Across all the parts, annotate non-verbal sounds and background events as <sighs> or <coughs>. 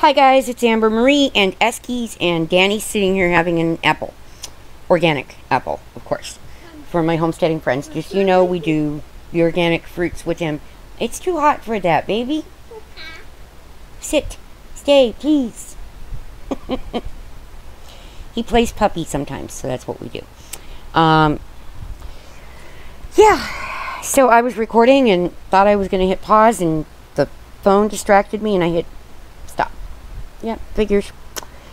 Hi guys, it's Amber Marie and Eskies and Danny's sitting here having an apple. Organic apple, of course. For my homesteading friends. Just you know we do the organic fruits with him. It's too hot for that, baby. Sit. Stay, please. <laughs> he plays puppy sometimes, so that's what we do. Um, yeah. So I was recording and thought I was going to hit pause and the phone distracted me and I hit. Yeah, figures.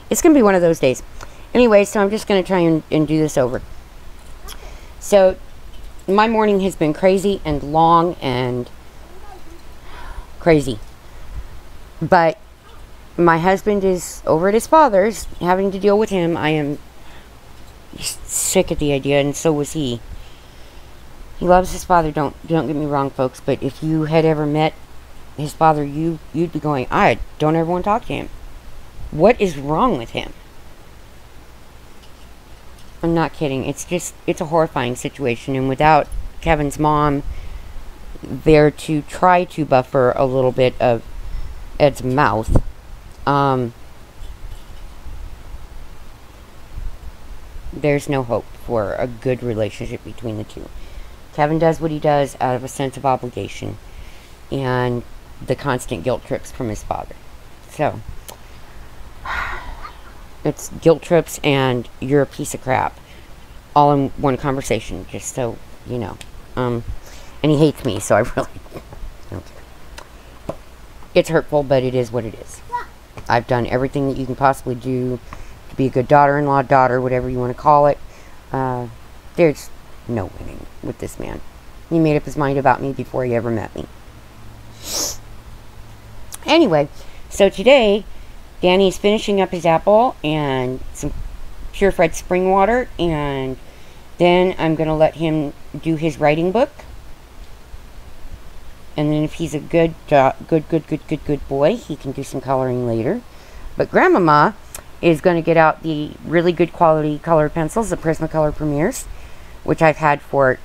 It's going to be one of those days. Anyway, so I'm just going to try and, and do this over. So my morning has been crazy and long and crazy. But my husband is over at his father's, having to deal with him. I am sick at the idea, and so was he. He loves his father. Don't don't get me wrong, folks. But if you had ever met his father, you you'd be going, I don't ever want to talk to him. What is wrong with him? I'm not kidding. It's just it's a horrifying situation, and without Kevin's mom there to try to buffer a little bit of Ed's mouth, um, there's no hope for a good relationship between the two. Kevin does what he does out of a sense of obligation and the constant guilt trips from his father. So, it's guilt trips and you're a piece of crap all in one conversation, just so you know. Um, and he hates me, so I <laughs> really don't care. It's hurtful, but it is what it is. I've done everything that you can possibly do to be a good daughter-in-law, daughter, whatever you want to call it. Uh, there's no winning with this man. He made up his mind about me before he ever met me. Anyway, so today, Danny's finishing up his apple and some purified spring water, and then I'm going to let him do his writing book. And then if he's a good, uh, good, good, good, good, good boy, he can do some coloring later. But Grandmama is going to get out the really good quality colored pencils, the Prismacolor Premiers, which I've had for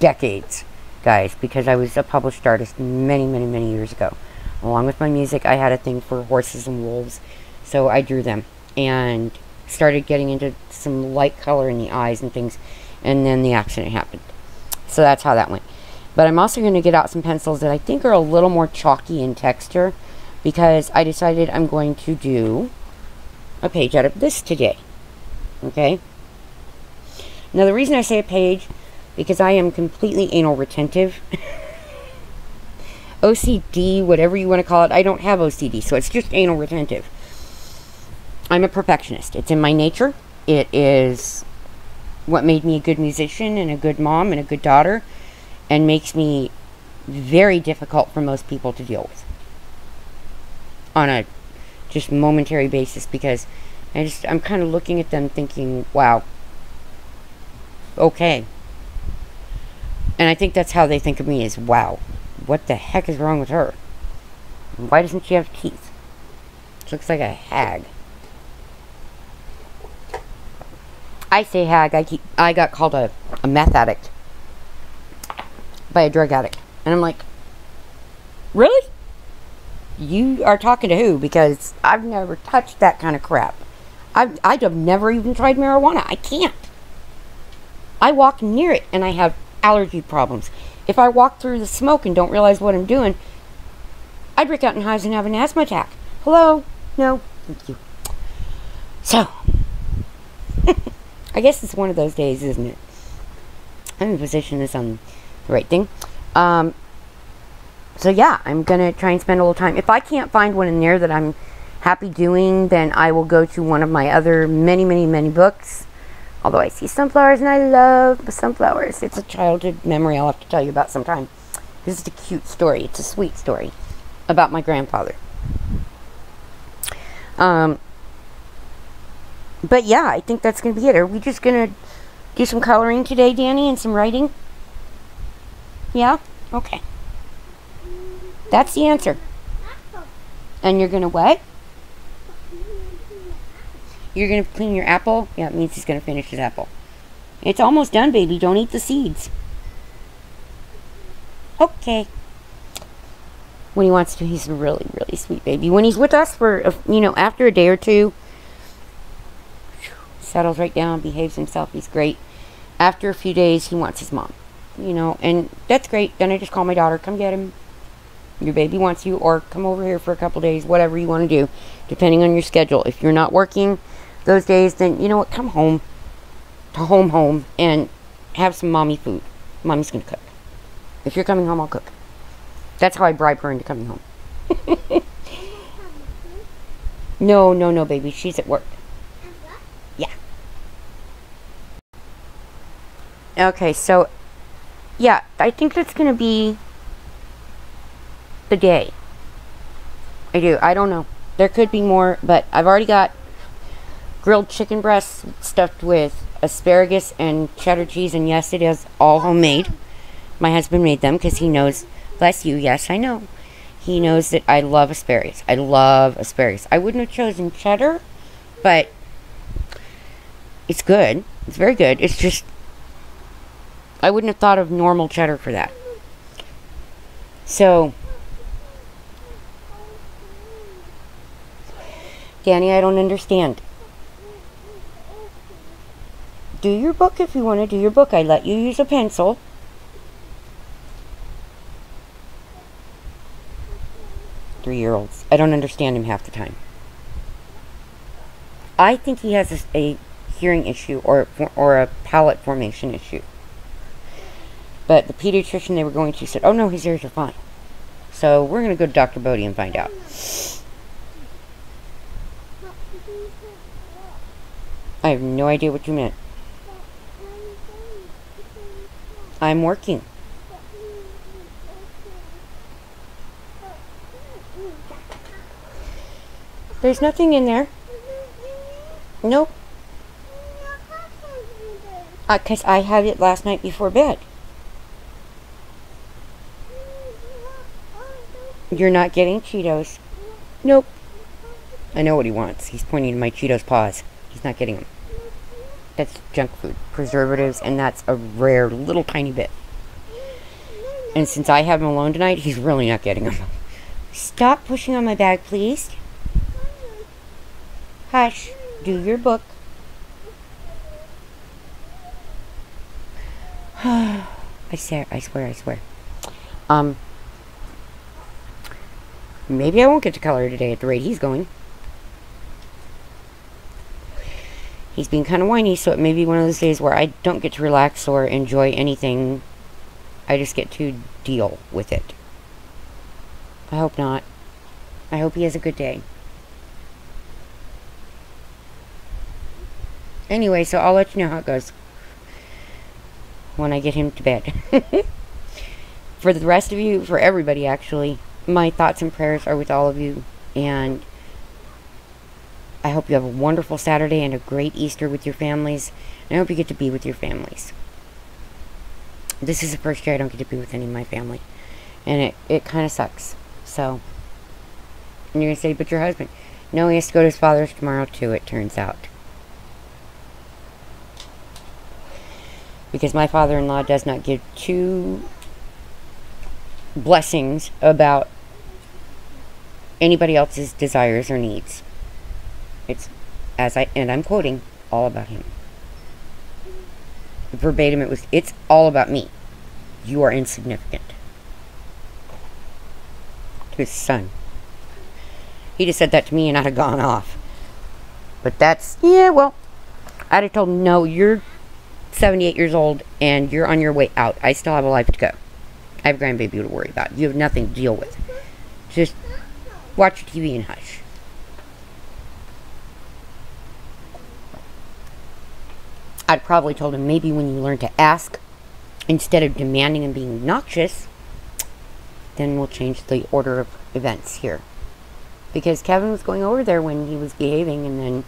decades, guys, because I was a published artist many, many, many years ago. Along with my music, I had a thing for horses and wolves, so I drew them and started getting into some light color in the eyes and things, and then the accident happened. So that's how that went. But I'm also going to get out some pencils that I think are a little more chalky in texture because I decided I'm going to do a page out of this today. Okay? Now the reason I say a page, because I am completely anal retentive. <laughs> OCD, whatever you want to call it, I don't have OCD, so it's just anal retentive. I'm a perfectionist. It's in my nature. It is what made me a good musician and a good mom and a good daughter and makes me very difficult for most people to deal with on a just momentary basis because I just I'm kind of looking at them thinking, "Wow. Okay." And I think that's how they think of me is, "Wow. What the heck is wrong with her? Why doesn't she have teeth? She looks like a hag." I say hag. I keep. I got called a, a meth addict by a drug addict, and I'm like, really? You are talking to who? Because I've never touched that kind of crap. I've I've never even tried marijuana. I can't. I walk near it, and I have allergy problems. If I walk through the smoke and don't realize what I'm doing, I'd break out in hives and have an asthma attack. Hello? No, thank you. So. <laughs> I guess it's one of those days, isn't it? I'm in position this on the right thing. Um, so yeah, I'm gonna try and spend a little time. If I can't find one in there that I'm happy doing, then I will go to one of my other many, many, many books. Although I see sunflowers and I love sunflowers. It's a childhood memory I'll have to tell you about sometime. This is a cute story. It's a sweet story about my grandfather. Um, but yeah, I think that's going to be it. Are we just going to do some coloring today, Danny, and some writing? Yeah? Okay. That's the answer. And you're going to what? You're going to clean your apple? Yeah, it means he's going to finish his apple. It's almost done, baby. Don't eat the seeds. Okay. when he wants to. He's a really, really sweet baby. When he's with us for, you know, after a day or two, settles right down, behaves himself. He's great. After a few days, he wants his mom, you know, and that's great. Then I just call my daughter, come get him. Your baby wants you, or come over here for a couple days, whatever you want to do, depending on your schedule. If you're not working those days, then you know what, come home to home, home, and have some mommy food. Mommy's gonna cook. If you're coming home, I'll cook. That's how I bribe her into coming home. <laughs> no, no, no, baby. She's at work. Yeah. Okay, so, yeah, I think that's to be the day. I do. I don't know. There could be more, but I've already got grilled chicken breasts stuffed with asparagus and cheddar cheese, and yes, it is all homemade. My husband made them because he knows Bless you. Yes, I know. He knows that I love asparagus. I love asparagus. I wouldn't have chosen cheddar, but it's good. It's very good. It's just I wouldn't have thought of normal cheddar for that. So Danny, I don't understand. Do your book if you want to do your book. I let you use a pencil. three year olds. I don't understand him half the time. I think he has a, a hearing issue or, or a palate formation issue. But the pediatrician they were going to said, oh no, his ears are fine. So we're going to go to Dr. Bodie and find out. I have no idea what you meant. I'm working. There's nothing in there. Nope. Because uh, I had it last night before bed. You're not getting Cheetos. Nope. I know what he wants. He's pointing to my Cheetos paws. He's not getting them. That's junk food. Preservatives, and that's a rare little tiny bit. And since I have him alone tonight, he's really not getting them. Stop pushing on my bag, please. Hush, do your book. <sighs> I swear, I swear, I swear. Um, maybe I won't get to color today at the rate he's going. He's being kind of whiny, so it may be one of those days where I don't get to relax or enjoy anything. I just get to deal with it. I hope not. I hope he has a good day. Anyway, so I'll let you know how it goes when I get him to bed. <laughs> for the rest of you, for everybody actually, my thoughts and prayers are with all of you. And I hope you have a wonderful Saturday and a great Easter with your families. And I hope you get to be with your families. This is the first year I don't get to be with any of my family. And it, it kind of sucks. So, and you're going to say, but your husband. No, he has to go to his father's tomorrow too, it turns out. because my father in law does not give two blessings about anybody else's desires or needs. It's, as I, and I'm quoting, all about him. Verbatim, it was, it's all about me. You are insignificant. To his son. He just said that to me and I'd have gone off. But that's, yeah, well, I'd have told him, no, you're 78 years old and you're on your way out. I still have a life to go. I have grandbaby to worry about. You have nothing to deal with. Just watch TV and hush. I'd probably told him maybe when you learn to ask instead of demanding and being obnoxious, then we'll change the order of events here. Because Kevin was going over there when he was behaving, and then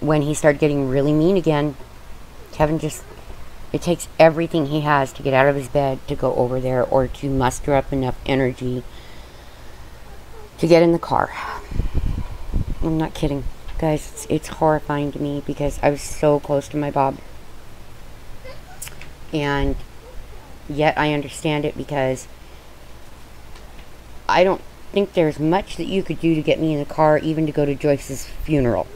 when he started getting really mean again, Kevin just, it takes everything he has to get out of his bed to go over there or to muster up enough energy to get in the car. I'm not kidding. Guys, it's, it's horrifying to me because I was so close to my Bob. And yet I understand it because I don't think there's much that you could do to get me in the car, even to go to Joyce's funeral.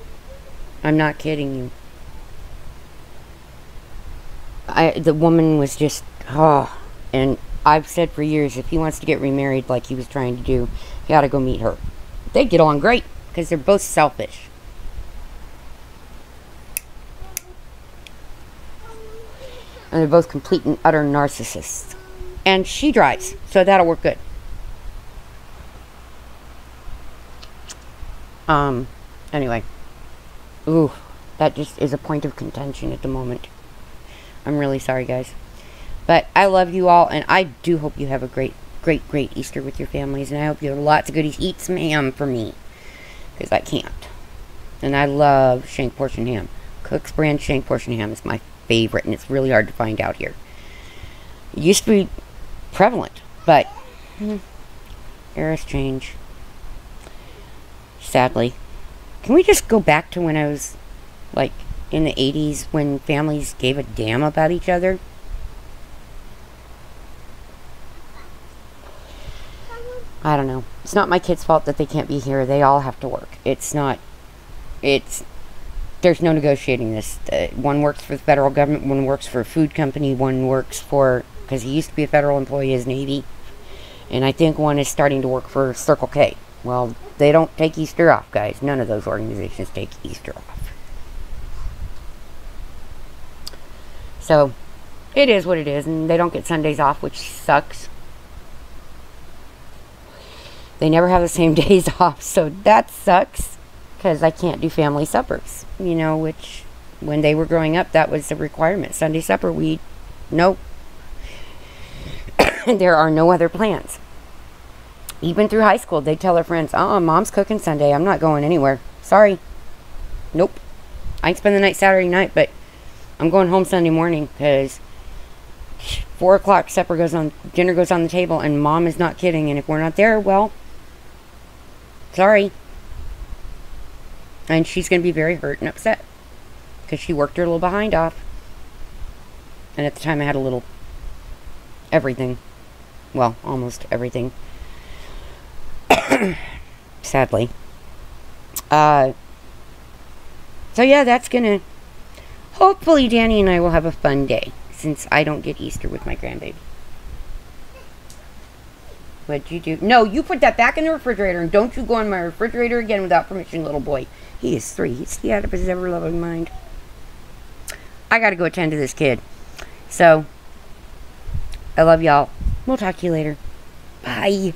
I'm not kidding you. I the woman was just oh, and I've said for years if he wants to get remarried like he was trying to do, he got to go meet her. They get along great because they're both selfish. And they're both complete and utter narcissists. And she drives, so that'll work good. Um, anyway. Ooh, that just is a point of contention at the moment. I'm really sorry, guys. But I love you all, and I do hope you have a great, great, great Easter with your families. And I hope you have lots of goodies. Eat some ham for me, because I can't. And I love shank portion ham. Cook's brand shank portion ham is my favorite, and it's really hard to find out here. It used to be prevalent, but hmm, eras change. Sadly. Can we just go back to when I was, like, in the 80s when families gave a damn about each other? I don't know. It's not my kids' fault that they can't be here. They all have to work. It's not. It's. There's no negotiating this. Uh, one works for the federal government, one works for a food company, one works for. Because he used to be a federal employee as Navy. And I think one is starting to work for Circle K. Well, they don't take Easter off, guys. None of those organizations take Easter off. So, it is what it is, and they don't get Sundays off, which sucks. They never have the same <laughs> days off, so that sucks because I can't do family suppers, you know, which when they were growing up, that was a requirement. Sunday supper, we, nope. <coughs> there are no other plans. Even through high school, they'd tell their friends, oh, mom's cooking Sunday. I'm not going anywhere. Sorry. Nope. I can spend the night Saturday night, but I'm going home Sunday morning because four o'clock supper goes on, dinner goes on the table, and mom is not kidding. And if we're not there, well, Sorry. And she's going to be very hurt and upset because she worked her little behind off. And at the time, I had a little everything. Well, almost everything. <coughs> Sadly. Uh, so, yeah, that's going to. Hopefully, Danny and I will have a fun day since I don't get Easter with my grandbaby. What'd you do? No, you put that back in the refrigerator and don't you go in my refrigerator again without permission, little boy. He is three. He's out of his ever loving mind. I gotta go attend to this kid. So, I love y'all. We'll talk to you later. Bye.